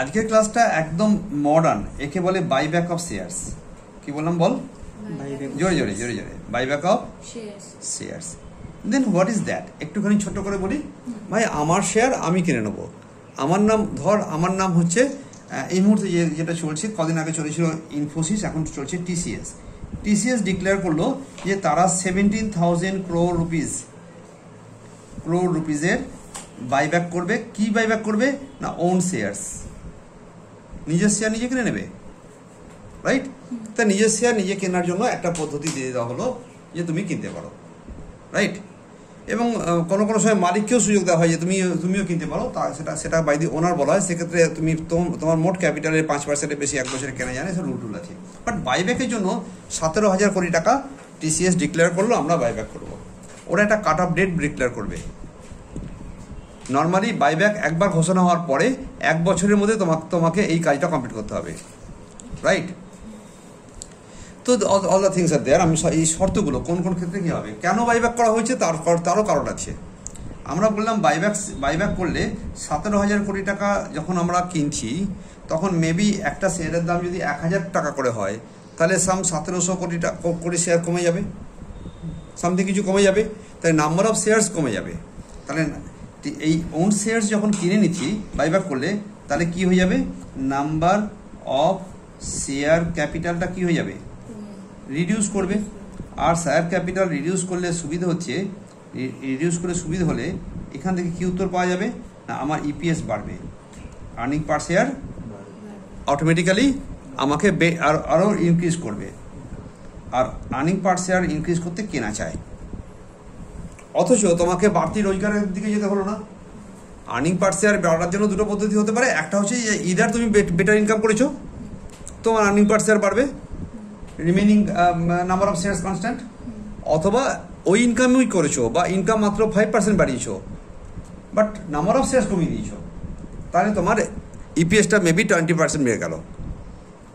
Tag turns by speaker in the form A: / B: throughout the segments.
A: আজকের ক্লাসটা একদম মডার্ন একে বলে বাইব্যাক অফ শেয়ার্স কি বললাম বল? জোরে জোরে জোরে জোরে। Buyback of
B: shares
A: shares then what is that একটুখানি ছোট করে বলি। ভাই আমার শেয়ার আমি কিনে নেব। আমার নাম ধর আমার নাম হচ্ছে এই মুহূর্তে যে যেটা চলছে কদিন আগে চলেছিল ইনফোসিস এখন চলছে টিসিএস টিসিএস ডিক্লেয়ার করল যে তারা seventeen thousand crore rupees crore রুপিসের buyback করবে। কি বাইব্যাক করবে? না ওন শেয়ার্স নিজের শেয়ার নিজে কিনে নেবে রাইট তা নিজের শেয়ার নিজে কেনার জন্য একটা পদ্ধতি দিয়ে দেওয়া হলো যে তুমি কিনতে পারো রাইট এবং কোনো কোনো সময় মালিককেও সুযোগ দেওয়া হয় যে তুমি, তুমিও কিনতে পারো, তা সেটা সেটা বাই দি ওনার বলা হয়। সেক্ষেত্রে তুমি তোম- তোমার মোট ক্যাপিটালের পাঁচ পার্সেন্টের বেশি এক বছরে কেনা যায় সব রুল আছে। বাট বাইব্যাকের জন্য সতেরো হাজার কোটি টাকা টিসিএস ডিক্লেয়ার করল, আমরা বাইব্যাক করব। ওরা একটা কাট অফ ডেট ডিক্লেয়ার করবে। নর্মালি বাইব্যাক একবার ঘোষণা হওয়ার পরে এক বছরের মধ্যে তোমাকে তোমাকে এই কাজটা কমপ্লিট করতে হবে। রাইট তো all the things are there আমি এই শর্তগুলো কোন কোন ক্ষেত্রে কী হবে? কেন বাইব্যাক করা হয়েছে? তার তারও কারণ আছে। আমরা বললাম বাইব্যাক বাইব্যাক করলে সতেরো হাজার কোটি টাকা যখন আমরা কিনছি, তখন মেবি একটা শেয়ারের দাম যদি এক হাজার টাকা করে হয়, তাহলে সাম সতেরোশো কোটি টাকা কোটি শেয়ার কমে যাবে। সামথিং কিছু কমে যাবে। তাই নাম্বার অফ শেয়ার্স কমে যাবে। তাহলে টি- এই ওন শেয়ার্স যখন কিনে নিচ্ছি বাইব্যাক করলে, তাহলে কি হয়ে যাবে? নাম্বার অফ শেয়ার ক্যাপিটালটা কি হয়ে যাবে? রিডিউস করবে। আর শেয়ার ক্যাপিটাল রিডিউস করলে সুবিধা হচ্ছে রিডিউস করে সুবিধা হলে এখান থেকে কি উত্তর পাওয়া যাবে? না, আমার ইপিএস বাড়বে। আর্নিং পার শেয়ার অটোমেটিক্যালি আমাকে আরও ইনক্রিজ করবে। আর আর্নিং পার শেয়ার ইনক্রিজ করতে কেনা চায়। অথচ তোমাকে বাড়তি রোজগারের দিকে যেতে হলো না। আর্নিং পার শেয়ার বাড়ার জন্য দুটো পদ্ধতি হতে পারে। একটা হচ্ছে যে ইদার তুমি বেটার ইনকাম করেছ, তোমার আর্নিং পার শেয়ার বাড়বে remaining number of share constant অথবা ওই ইনকামই করেছ বা ইনকাম মাত্র ফাইভ পার্সেন্ট বাড়িয়েছো বাট নাম্বার অফ শেয়ার কমিয়ে দিয়েছ। তাহলে তোমার ইপিএসটা মেবি টোয়েন্টি পার্সেন্ট বেড়ে গেল।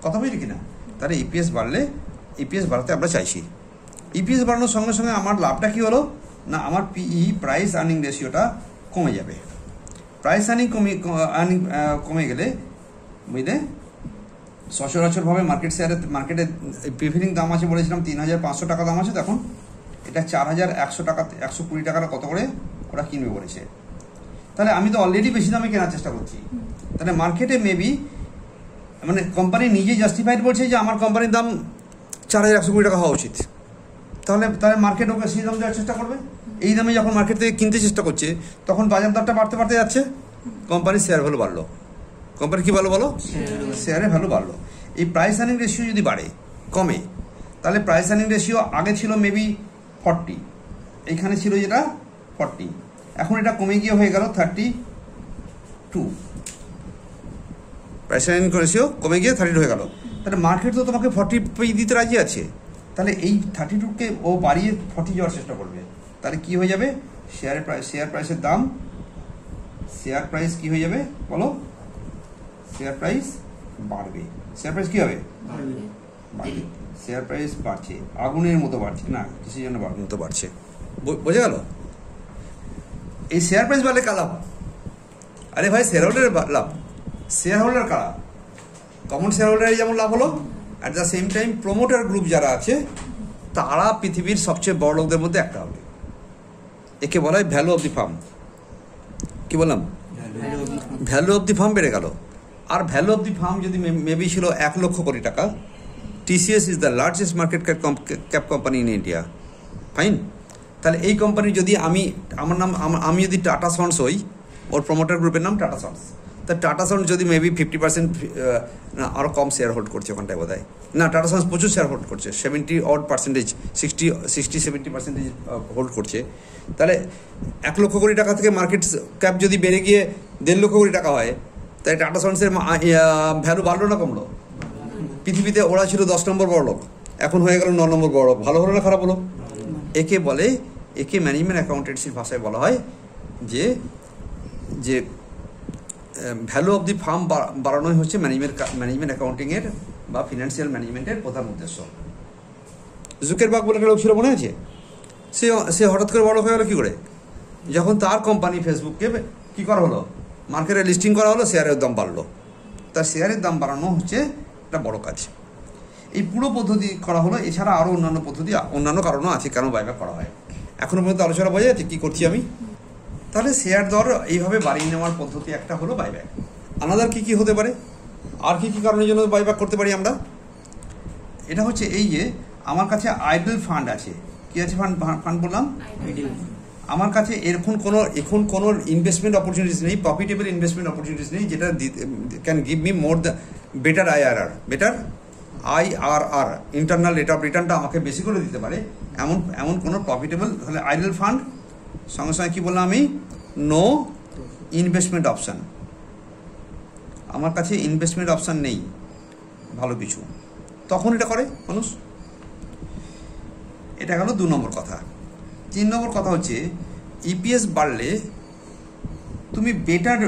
A: কথা বুঝলি কিনা? তাহলে ইপিএস বাড়লে ইপিএস বাড়াতে আমরা চাইছি। ইপিএস বাড়ানোর সঙ্গে সঙ্গে আমার লাভটা কী হলো? না, আমার পিই প্রাইস আর্নিং রেশিওটা কমে যাবে। প্রাইস আর্নিং কমে আর্নিং কমে গেলে বুঝলে? সচরাচরভাবে মার্কেট শেয়ারে মার্কেটে প্রিফারিং দাম আছে বলেছিলাম, তিন হাজার পাঁচশো টাকা দাম আছে, তখন এটা চার হাজার একশো টাকা, একশো কুড়ি টাকাটা কত করে ওরা কিনবে বলেছে। তাহলে আমি তো অলরেডি বেশি দামে কেনার চেষ্টা করছি। তাহলে মার্কেটে মেবি মানে কোম্পানি নিজে জাস্টিফাইড বলছে যে আমার কোম্পানির দাম চার হাজার একশো কুড়ি টাকা হওয়া উচিত। তাহলে তাহলে মার্কেট ওকে সেই দাম দেওয়ার চেষ্টা করবে? এই দামে যখন মার্কেট থেকে কিনতে চেষ্টা করছে, তখন বাজার দরটা বাড়তে বাড়তে যাচ্ছে। কোম্পানির শেয়ার ভ্যালু বাড়লো। কোম্পানি কি ভালো বলো? শেয়ারের ভ্যালু বাড়লো। এই প্রাইস আর্নিং রেশিও যদি বাড়ে, কমে, তাহলে প্রাইস আর্নিং রেশিও আগে ছিল মেবি ফর্টি এইখানে ছিল যেটা ফর্টি এখন এটা কমে গিয়ে হয়ে গেল thirty two price earning ratio কমে গিয়ে থার্টি হয়ে গেল। তাহলে মার্কেট তো তোমাকে ফর্টি দিতে রাজি আছে। তাহলে এই থার্টি টুকে ও বাড়িয়ে ফর্টি যাওয়ার চেষ্টা করবে। তাহলে কি হয়ে যাবে? শেয়ারের প্রাইস শেয়ার প্রাইসের দাম শেয়ার প্রাইস কি হয়ে যাবে? বলো। শেয়ার প্রাইস বাড়বে। শেয়ার প্রাইস কি হবে? বাড়বে। শেয়ার প্রাইস বাড়ছে। আগুনের মতো বাড়ছে না? কিসের জন্য আগুনের মতো বাড়ছে। বোঝা গেল? এই শেয়ার প্রাইস বাড়লে কার লাভ? আরে ভাই শেয়ার হোল্ডারের লাভ। শেয়ার হোল্ডার কারা? কমন শেয়ার হোল্ডারের যেমন লাভ হলো at the same time promoter group যারা আছে তারা পৃথিবীর সবচেয়ে বড় লোকদের মধ্যে একটা হবে। একে বলা হয় ভ্যালু অব দি ফার্ম কি বললাম? ভ্যালু অফ দি ফার্ম বেড়ে গেল। আর ভ্যালু অব দি ফার্ম যদি মেবি ছিল এক লক্ষ কোটি টাকা TCS is the largest market cap company in India fine তাহলে এই কোম্পানি যদি আমি, আমার নাম আমি যদি টাটা সন্স হই, ওর প্রমোটার গ্রুপের নাম টাটা সন্স তা টাটা সন্স যদি মেবি ফিফটি পার্সেন্ট না আরও কম শেয়ার হোল্ড করছে ওখানটায় বোধ হয় না টাটা সন্স প্রচুর শেয়ার হোল্ড করছে। Seventy odd percentage sixty sixty seventy percentage hold করছে। তাহলে এক লক্ষ কোটি টাকা থেকে মার্কেট ক্যাপ যদি বেড়ে গিয়ে দেড় লক্ষ কোটি টাকা হয় তাই টাটা সন্সের ভ্যালু বাড়লো না কমলো? পৃথিবীতে ওরা ছিল দশ নম্বর বড় লোক। এখন হয়ে গেল ন নম্বর বড় লোক। ভালো হলো না খারাপ হলো? একে বলে, একে ম্যানেজমেন্ট অ্যাকাউন্টেন্সির ভাষায় বলা হয় যে যে ভ্যালু অফ দি ফার্ম বাড়ানোই হচ্ছে ম্যানেজমেন্ট ম্যানেজমেন্ট অ্যাকাউন্টিংয়ের বা ফিনান্সিয়াল ম্যানেজমেন্টের প্রধান উদ্দেশ্য। জুকের বাগ বলে লোক ছিল মনে আছে? সে সে হঠাৎ করে বড় হয়ে গেলো কী করে? যখন তার কোম্পানি ফেসবুককে কী করা হলো? মার্কেটে লিস্টিং করা হলো শেয়ারের দাম বাড়লো। তার শেয়ারের দাম বাড়ানো হচ্ছে একটা বড় কাজ। এই পুরো পদ্ধতি করা হলো, এছাড়া আরও অন্যান্য পদ্ধতি, অন্যান্য কারণও আছে কেন বাইব্যাক করা হয়। এখনও পর্যন্ত আলোচনা বোঝা যাচ্ছে কী করছি আমি? তাহলে শেয়ার দর এইভাবে বাড়িয়ে নেওয়ার পদ্ধতি একটা হলো বাইব্যাক আনাদার কি কি হতে পারে? আর কি কি কারণের জন্য বাইব্যাক করতে পারি আমরা? এটা হচ্ছে এই যে আমার কাছে আইডল ফান্ড আছে। কি আছে ফান্ড ফান্ড বললাম? আমার কাছে এরকম কোনো এখন কোনো ইনভেস্টমেন্ট অপরচুনিটিস নেই প্রফিটেবল ইনভেস্টমেন্ট অপরচুনিটিস নেই যেটা can give me more the better IRR better IRR internal rate of রিটার্নটা আমাকে বেশি করে দিতে পারে। এমন এমন কোনো প্রফিটেবল তাহলে আইডল ফান্ড সঙ্গে সঙ্গে কী বললাম আমি? নো ইনভেস্টমেন্ট অপশান আমার কাছে ইনভেস্টমেন্ট অপশান নেই। ভালো কিছু। তখন এটা করে মানুষ এটা গেল দু নম্বর কথা। তিন নম্বর কথা হচ্ছে ইপিএস বাড়লে তুমি বেটার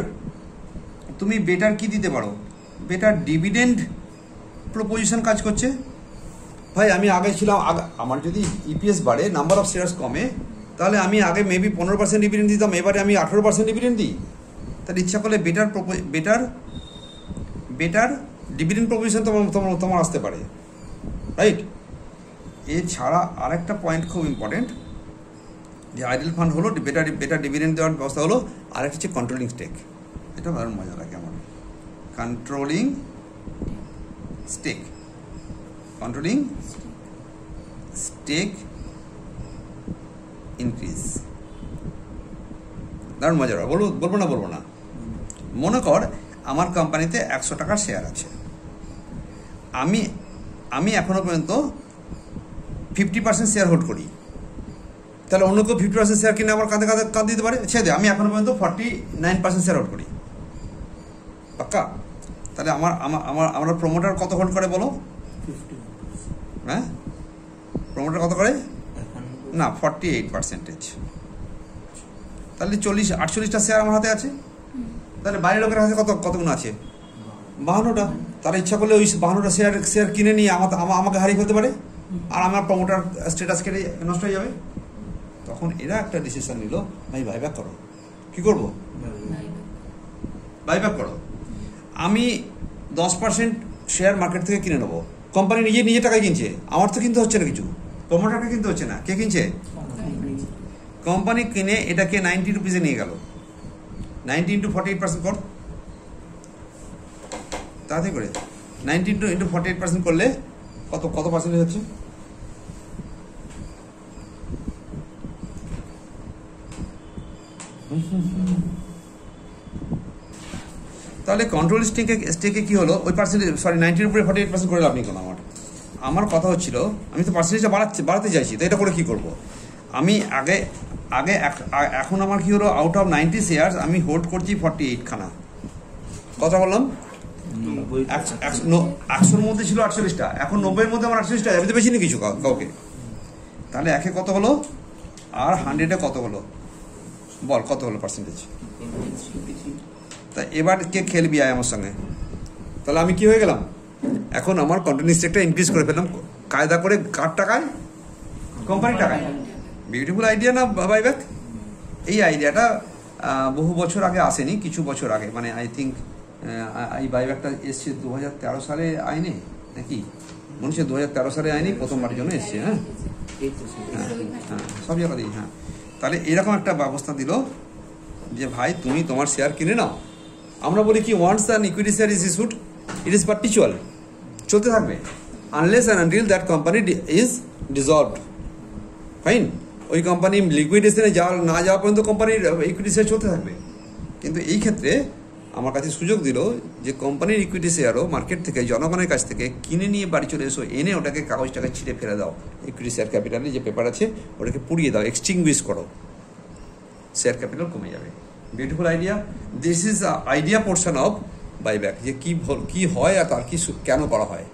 A: তুমি বেটার কি দিতে পারো? বেটার ডিভিডেন্ড প্রপোজিশন কাজ করছে। ভাই, আমি আগে ছিলাম আমার যদি ইপিএস বাড়ে নাম্বার অফ শেয়ার্স কমে তাহলে আমি আগে মেবি পনেরো পার্সেন্ট ডিভিডেন্ড দিতাম, এবারে আমি আঠেরো পার্সেন্ট ডিভিডেন্ড দিই? তাহলে ইচ্ছা করলে better better better dividend proposition তোমার তোমার তোমার আসতে পারে। রাইট এছাড়া আরেকটা পয়েন্ট খুব ইম্পর্টেন্ট যে আইডল ফান্ড হলো বেটার বেটার ডিভিডেন্ড দেওয়ার ব্যবস্থা হলো, আরেকটা হচ্ছে কন্ট্রোলিং স্টেক এটা দারুণ মজা লাগে আমার। Controlling stake controlling stake increase দারুণ মজার বলব বলব না বলব না। মনে কর আমার কোম্পানিতে একশো টাকার শেয়ার আছে। আমি আমি এখনও পর্যন্ত ফিফটি পার্সেন্ট শেয়ার হোল্ড করি। তাহলে অন্য কেউ ফিফটি পার্সেন্ট শেয়ার কিনে আমার কাঁধে কাঁধে কাঁধ দিতে পারে? ছেড়ে আমি এখনও পর্যন্ত forty nine percent share hold করি। পাক্কা? তাহলে আমার আমার আমার আমার প্রমোটার কত হোল্ড করে বলো? হ্যাঁ? প্রমোটার কত করে? না ফর্টি এইট পার্সেন্টেজ তাহলে চল্লিশ, আটচল্লিশটা শেয়ার আমার হাতে আছে। তাহলে বাইরের লোকের হাতে কত কতগুলো আছে? বাহান্নটা। তারা ইচ্ছা করলে ওই বাহান্নটা শেয়ার শেয়ার কিনে নিয়ে আমার আমাকে হারিয়ে ফেলতে পারে। আর আমার প্রমোটার স্ট্যাটাস কেটে নষ্ট হয়ে যাবে। তখন এরা একটা ডিসিশন নিল, ভাই বাইব্যাক করো। কি করব? বাইব্যাক করো। আমি দশ পার্সেন্ট শেয়ার মার্কেট থেকে কিনে নেব। কোম্পানি নিজে নিজে টাকায় কিনছে। আমার তো কিনতে হচ্ছে না কিছু। প্রমোটারকে কিনতে হচ্ছে না। কে কিনছে? কোম্পানি কিনে এটাকে নাইনটি রুপিসে নিয়ে গেল। Ninety into forty eight percent কর। তাড়াতাড়ি করে। Ninety into into forty eight percent করলে কত কত পার্সেন্টেজ হচ্ছে? তাহলে কন্ট্রোল স্টেকে স্টেকে কি হলো? ওই পার্সেন্টেজ সরি নাইনটির উপরে ফর্টি এইট পার্সেন্ট করে নেই কোনো আমার কথা হচ্ছিল, আমি তো পার্সেন্টেজটা বাড়াচ্ছি, বাড়াতে চাইছি, তো এটা করে কি করব? আমি আগে আগে এখন আমার কি হলো আউট অফ নাইনটি শেয়ার্স আমি হোল্ড করছি ফর্টি এইট খানা। কথা বললাম? একশোর মধ্যে ছিল আটচল্লিশটা, এখন নব্বইয়ের মধ্যে আমার আটচল্লিশটা, আমি তো বেশি নি কিছু কাউকে। তাহলে একে কত হলো? আর হান্ড্রেডে কত হলো? বল, কত হলো পার্সেন্টেজ তা এবার কে খেলবি আয় আমার সঙ্গে? তাহলে আমি কি হয়ে গেলাম? এখন আমার কন্টিনিউ স্টেকটা ইনক্রিজ করে ফেললাম। কায়দা করে কার টাকায়? কোম্পানির টাকায়। বিউটিফুল আইডিয়া না বাইব্যাক এই আইডিয়াটা বহু বছর আগে আসেনি, কিছু বছর আগে। মানে আই থিঙ্ক এই বাইব্যাকটা এসছে দু হাজার তেরো সালে আইনে, নাকি? মনে হচ্ছে দু হাজার তেরো সালে আইনি প্রথমবারের জন্য এসছে হ্যাঁ? হ্যাঁ সব জায়গাতেই হ্যাঁ। তাহলে এরকম একটা ব্যবস্থা দিল যে, ভাই, তুমি তোমার শেয়ার কিনে নাও। আমরা বলি কি once then equity share is issued it is perpetual চলতে থাকবে। Unless and until that company is dissolved fine ওই কোম্পানি লিকুইডেশনে যাওয়া, না যাওয়া পর্যন্ত কোম্পানির ইকুইটি শেয়ার চলতে থাকবে। কিন্তু এই ক্ষেত্রে আমার কাছে সুযোগ দিল যে কোম্পানির ইকুইটি শেয়ারও মার্কেট থেকে, জনগণের কাছ থেকে কিনে নিয়ে বাড়ি চলে এসো, এনে ওটাকে কাগজটাকে ছিঁড়ে ফেলে দাও। ইকুইটি শেয়ার ক্যাপিটালে যে পেপার আছে, ওটাকে পুড়িয়ে দাও এক্সটিংগুইশ করো। শেয়ার ক্যাপিটাল কমে যাবে। Beautiful idea this is idea portion of buyback যে কী কী হয় আর তার কি কেন করা হয়?